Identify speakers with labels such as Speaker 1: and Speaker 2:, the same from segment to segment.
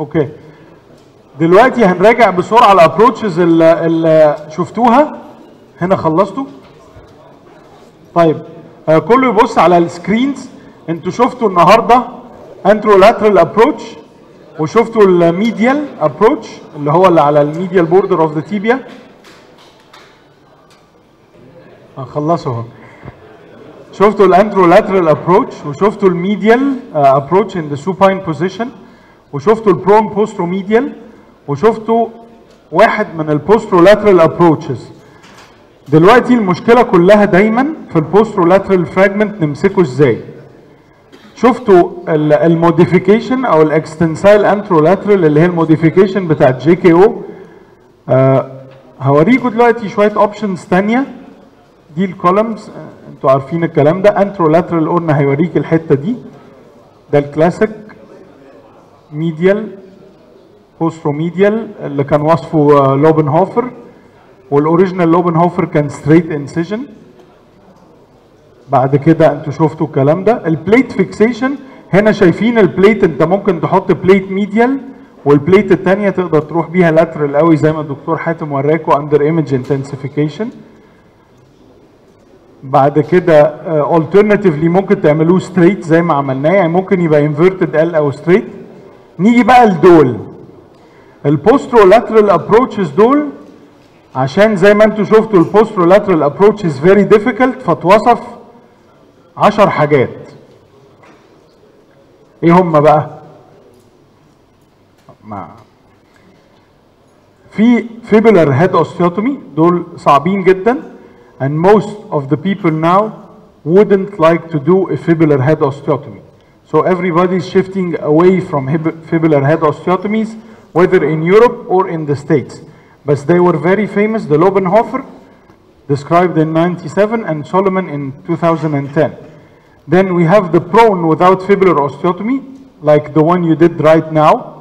Speaker 1: أوكي. دلوقتي هنراجع بسرعة الابروتشز اللي, شفتوها. هنا خلصتوا. طيب آه كله يبص على السكرينز. أنتوا شفتوا النهارده انترولاترال ابروتش وشفتوا الميديال ابروتش اللي هو اللي على الميديال بوردر اوف ذا تيبيا هنخلصه اهو. شفتوا الانترولاترال ابروتش وشفتوا الميديال ابروتش ان ذا سوباين بوزيشن وشفتوا البرون بوستروميديال وشفتوا واحد من البوسترولاترال ابروتشز دلوقتي المشكلة كلها دايما في البوسترولاترال فراجمنت نمسكه إزاي؟ شفتوا الموديفيكيشن أو الإكستنسايل انترولاترال اللي هي الموديفيكيشن بتاعت جي كي أو هوريكم دلوقتي شوية اوبشنز ثانية دي الكولمز أنتوا عارفين الكلام ده. انترولاترال قلنا هيوريك الحتة دي. ده الكلاسيك ميديال بوستروميديال اللي كان وصفه لوبنهوفر. والأوريجينال لوبنهوفر كان ستريت انسيجن بعد كده أنتوا شفتوا الكلام ده. البليت فيكسيشن هنا شايفين البليت انت ممكن تحط بليت ميديال والبليت الثانية تقدر تروح بيها لاترال قوي زي ما الدكتور حاتم وراكم اندر ايمج انتنسيفيكيشن بعد كده الترناتيفلي ممكن تعملوه ستريت زي ما عملناه. يعني ممكن يبقى انفيرتد ال أو ستريت نيجي بقى لدول. البوسترولاترال ابروتشز دول عشان زي ما أنتم شفتوا البوسترولاترال ابروتش از فيري ديفيكلت فاتوصف 10 حاجات. إيه هم بقى؟ مع في فيبولار هيد اوستيوتومي دول صعبين جدا and most of the people now wouldn't like to do a fibular head osteotomy So everybody is shifting away from fibular head osteotomies, whether in Europe or in the States. But they were very famous, the Lobenhoffer, described in 97, and Solomon in 2010. Then we have the prone without fibular osteotomy, like the one you did right now.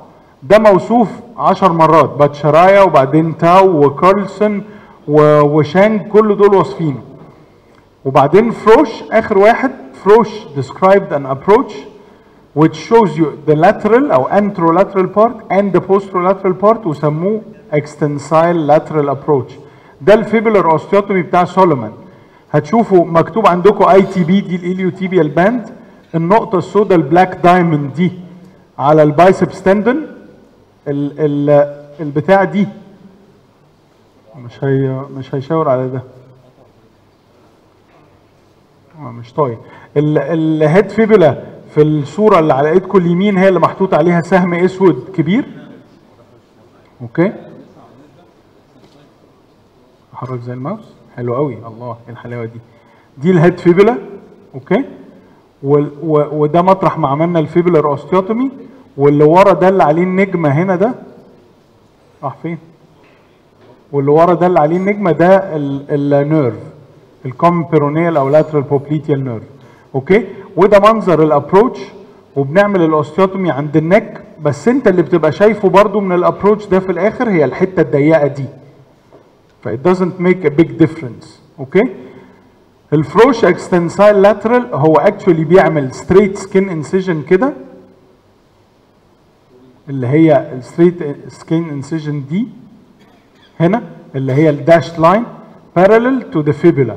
Speaker 1: ده موصوف 10 مرات باتشرايا Badin تاو وكارلسون وشانج كل دول واصفينه وبعدين فروش اخر واحد فروش described an approach which shows you the lateral أو anterolateral part and the posterolateral part وسموه extensile lateral approach. ده الفيبولار اوستيوتومي بتاع سولومون. هتشوفوا مكتوب عندكم اي تي بي دي الاليوتيبيال باند النقطة السوداء البلاك دايموند دي على البايسبس تندون البتاع دي مش هي مش هيشاور على ده. آه مش طايق. الهيد فيبولا في الصورة اللي على ايدكم اليمين هي اللي محطوط عليها سهم أسود كبير. أوكي. أحرك زي الماوس. حلو قوي الله إيه الحلاوة دي؟ دي الهيد فيبولا أوكي. وده مطرح ما عملنا الفيبولار اوستيوتومي واللي ورا ده اللي عليه النجمة هنا ده. راح فين؟ واللي ورا ده اللي عليه النجمة ده النيرف. الكومن بيرونيال أو لاترال بوبليتيال نيرف أوكي. وده منظر الابروتش وبنعمل الاوستيوتومي عند النك بس انت اللي بتبقى شايفه برضو من الابروتش ده في الآخر هي الحتة الضيقة دي. ف it doesn't make a big difference أوكي الفروش اكستنسايل لاترال هو اكشولي بيعمل ستريت سكين انسيجن كده اللي هي الستريت سكين انسيجن دي هنا اللي هي الداش لاين parallel to the fibula.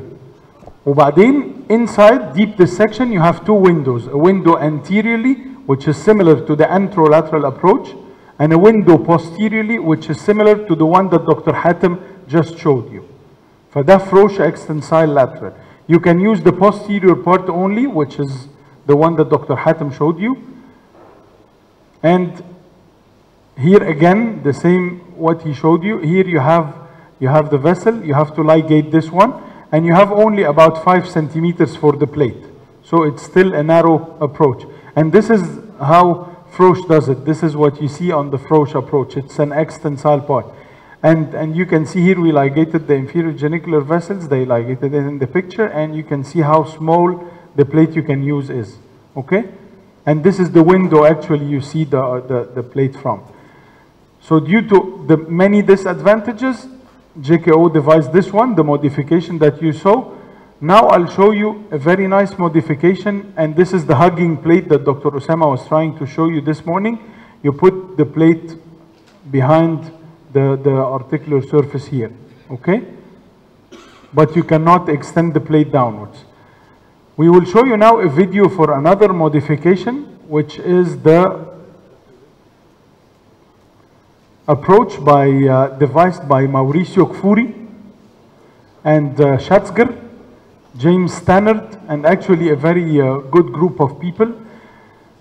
Speaker 1: وبعدين Inside deep dissection, you have two windows, a window anteriorly, which is similar to the anterolateral approach, and a window posteriorly, which is similar to the one that Dr. Hatem just showed you. For that Frosch extensile lateral. You can use the posterior part only, which is the one that Dr. Hatem showed you. And here again, the same what he showed you. Here you have, you have the vessel, you have to ligate this one and you have only about five centimeters for the plate. So it's still a narrow approach. And this is how Frosch does it. This is what you see on the Frosch approach. It's an extensile part. And and you can see here we ligated the inferior genicular vessels. They ligated it in the picture. And you can see how small the plate you can use is. Okay? And this is the window actually you see the the, the plate from. So due to the many disadvantages, JKO devised this one, the modification that you saw. Now I'll show you a very nice modification, and this is the hugging plate that Dr. Osama was trying to show you this morning. you put the plate behind the, the articular surface here, okay? But you cannot extend the plate downwards. We will show you now a video for another modification, which is the approach by, uh, devised by Mauricio Kfuri and uh, Schatzker, James Stannard, and actually a very uh, good group of people.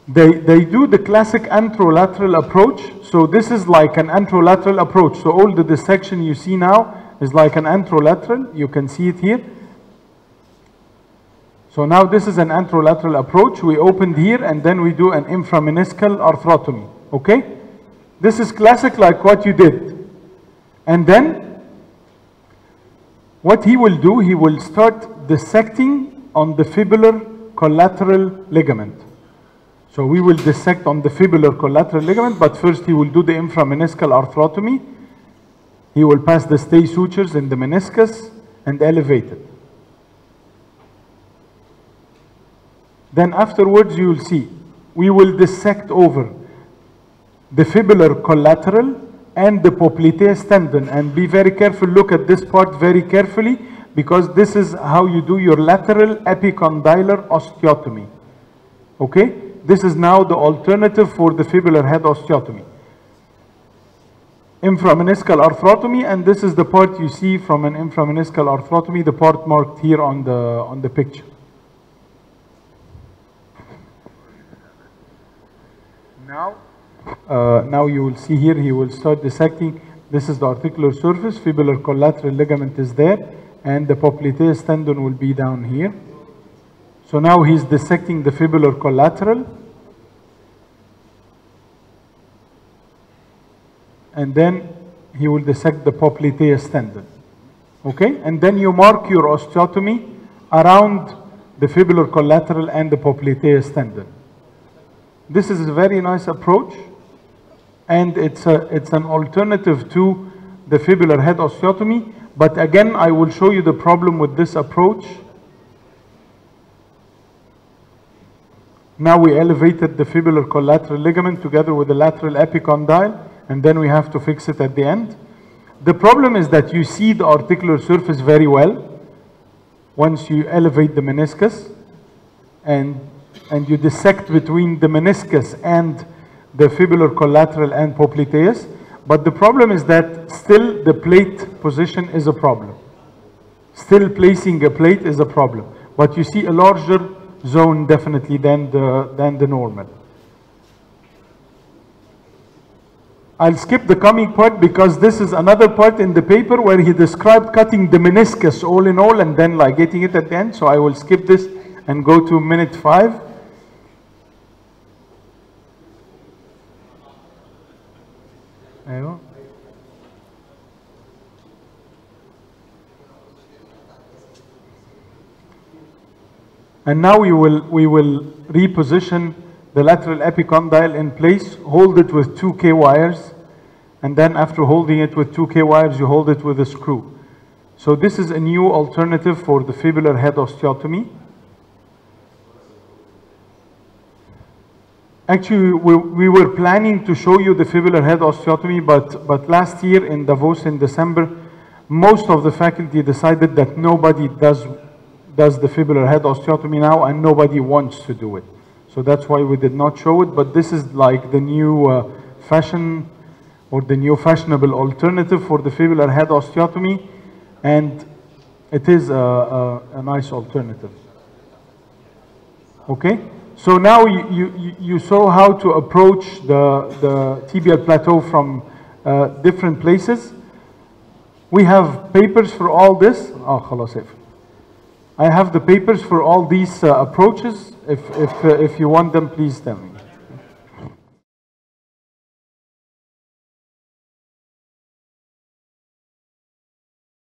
Speaker 1: They, they do the classic anterolateral approach. So this is like an anterolateral approach. So all the dissection you see now is like an anterolateral. You can see it here. So now this is an anterolateral approach. We opened here and then we do an inframeniscal arthrotomy. Okay? This is classic like what you did. And then what he will do, he will start dissecting on the fibular collateral ligament. So we will dissect on the fibular collateral ligament, but first he will do the inframeniscal arthrotomy. He will pass the stay sutures in the meniscus and elevate it. Then afterwards you will see, we will dissect over fibular collateral and the popliteus tendon and be very careful, look at this part very carefully because this is how you do your lateral epicondylar osteotomy. Okay? This is now the alternative for the fibular head osteotomy. Inframeniscal arthrotomy, and this is the part you see from an inframeniscal arthrotomy, the part marked here on the, on the picture. Now, uh, now you will see here, he will start dissecting. This is the articular surface, fibular collateral ligament is there, and the popliteus tendon will be down here. So now he's dissecting the fibular collateral. And then he will dissect the popliteus tendon. Okay? And then you mark your osteotomy around the fibular collateral and the popliteus tendon. This is a very nice approach. And it's, a, it's an alternative to the fibular head osteotomy. But again, I will show you the problem with this approach. Now we elevated the fibular collateral ligament together with the lateral epicondyle, and then we have to fix it at the end. The problem is that you see the articular surface very well once you elevate the meniscus and, and you dissect between the meniscus and the fibular collateral and popliteus. But the problem is that still the plate position is a problem. Still placing a plate is a problem. But you see a larger zone definitely than the, than the normal. I'll skip the coming part because this is another part in the paper where he described cutting the meniscus all in all and then ligating it at the end. So I will skip this and go to minute five. Ayo. And now we will, we will reposition the lateral epicondyle in place, hold it with 2K wires, and then after holding it with 2K wires, you hold it with a screw. So this is a new alternative for the fibular head osteotomy. Actually, we, we were planning to show you the fibular head osteotomy, but, but last year in Davos in December, most of the faculty decided that nobody does, does the fibular head osteotomy now and nobody wants to do it. So that's why we did not show it, but this is like the new uh, fashion or the new fashionable alternative for the fibular head osteotomy, and it is a, a, a nice alternative. Okay? So now you, you, you saw how to approach the, the tibial plateau from uh, different places. We have papers for all this. Oh. I have the papers for all these uh, approaches. If, if, uh, if you want them, please tell me.